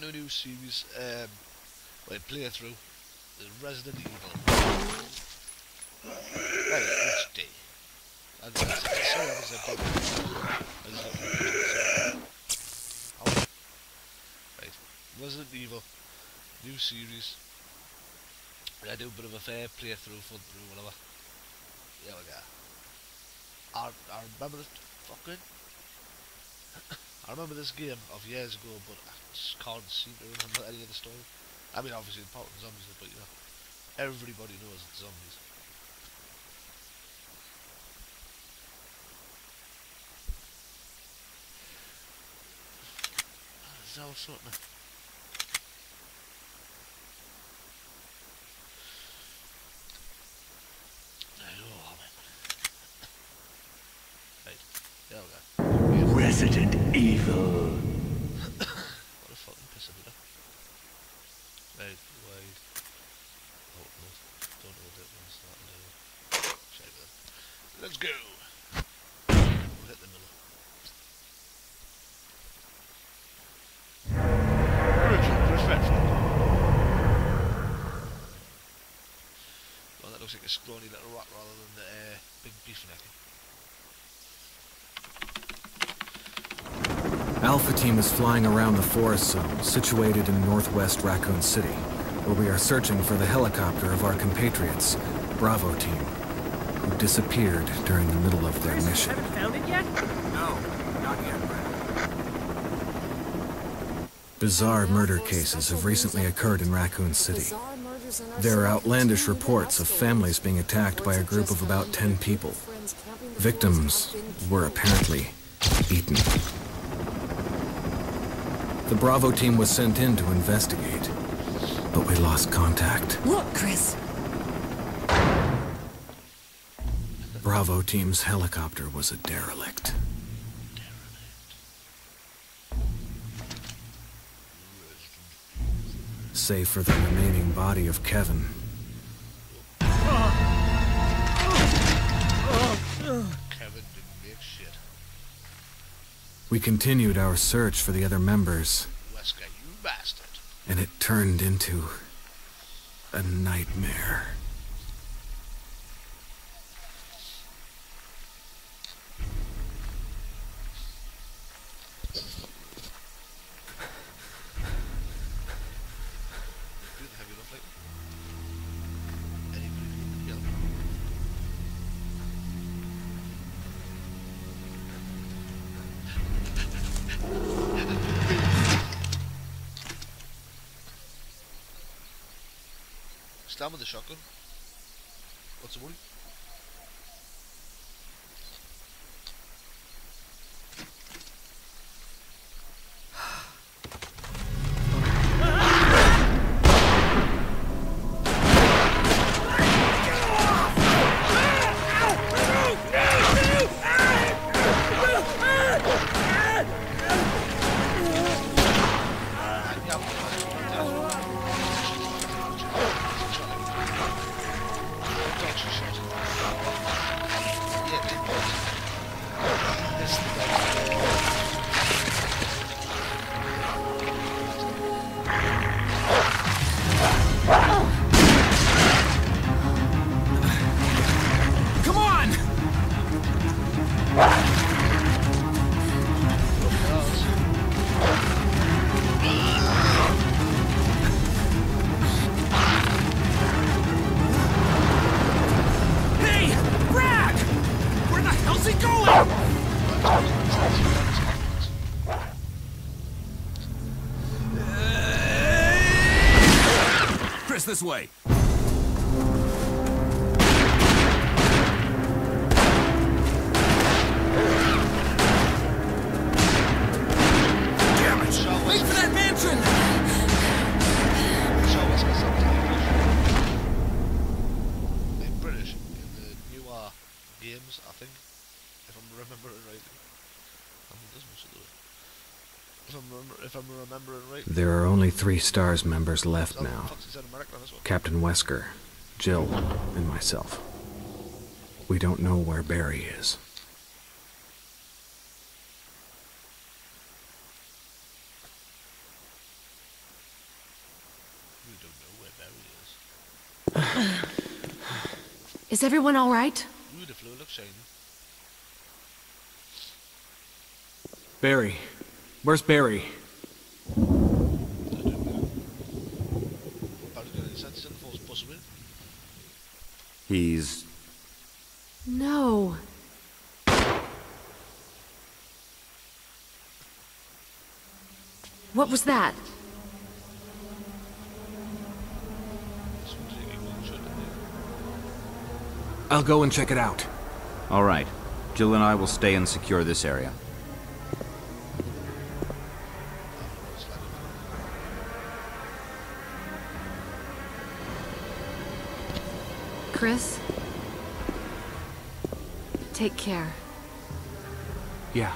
to a new series, um, wait, playthrough, Resident Evil. Right, HD. And that's it. Sorry, I was a bit- Oh. Right, Resident Evil, new series. I do a bit of a fair playthrough, fun through, whatever. There we go. I, I remember fucking I remember this game of years ago, but I just can't seem to remember any of the story. I mean, obviously, the the zombies, but you know, everybody knows it's zombies. Ah, Is that something? Oh, man. Right, there we go. Resident Evil. What a fucking piss of it. Right, wide. Oh, no. Don't know what that one's not new. Check that. Let's go! We'll hit the middle. Original Perfection. Well, that looks like a scrawny little rat rather than the uh, big beef neck. Alpha Team is flying around the forest zone, situated in northwest Raccoon City, where we are searching for the helicopter of our compatriots, Bravo Team, disappeared during the middle of their mission. Haven't found it yet? No, not yet, Bizarre murder cases have recently occurred in Raccoon City. There are outlandish reports of families being attacked by a group of about 10 people. Victims were apparently eaten. The Bravo team was sent in to investigate, but we lost contact. Look, Chris. Bravo team's helicopter was a derelict. Save for the remaining body of Kevin, Kevin didn't make shit. we continued our search for the other members, Wesker, you bastard. and it turned into a nightmare. Stand with the shotgun. What's the worry? Remembering right. There are only three STARS members left now. Captain Wesker, Jill, and myself. We don't know where Barry is. Is everyone all right? Barry. Where's Barry? He's... No. What was that? I'll go and check it out. All right. Jill and I will stay and secure this area. Chris? Take care. Yeah.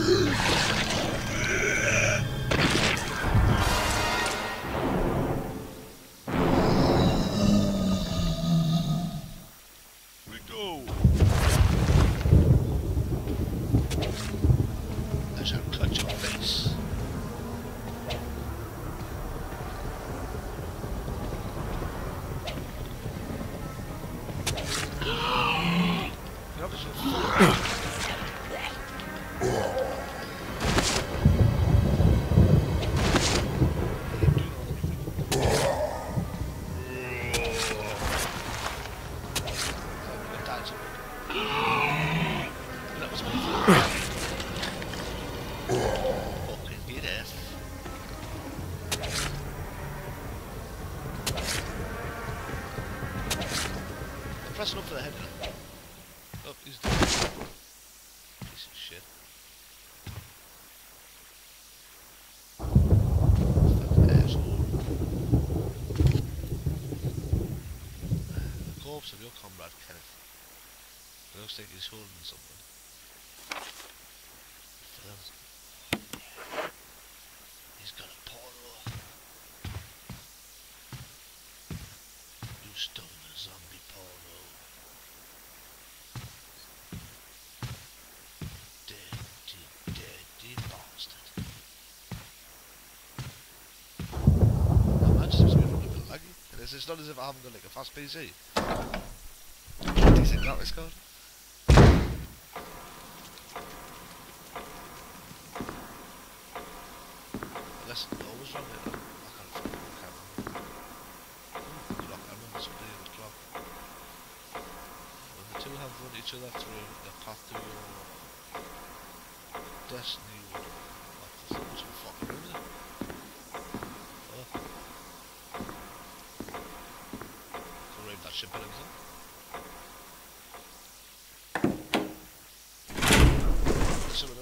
Ugh! like he's holding something. He's got a portal. You stole a zombie portal. Dirty, dirty bastard. That match to be running a bit laggy. And it's, it's not as if I haven't got like a fast PC. Decent graphics card. Unless it always run it. I can't, I can't remember. Ooh, clock. I remember something with clock. When the two have run each other through the path to your destiny, what the fuck was it. Fucking isn't it? Go raid that ship and everything. Some of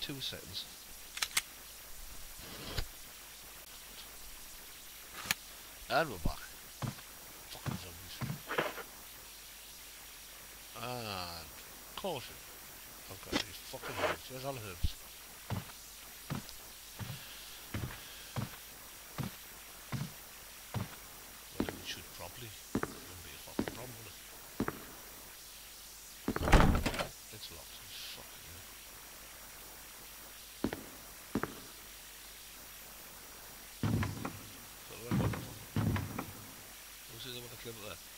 two seconds. And we're back. Fucking zombies. And caution. I've got these fucking herbs. Where's all the herbs? couldn't they?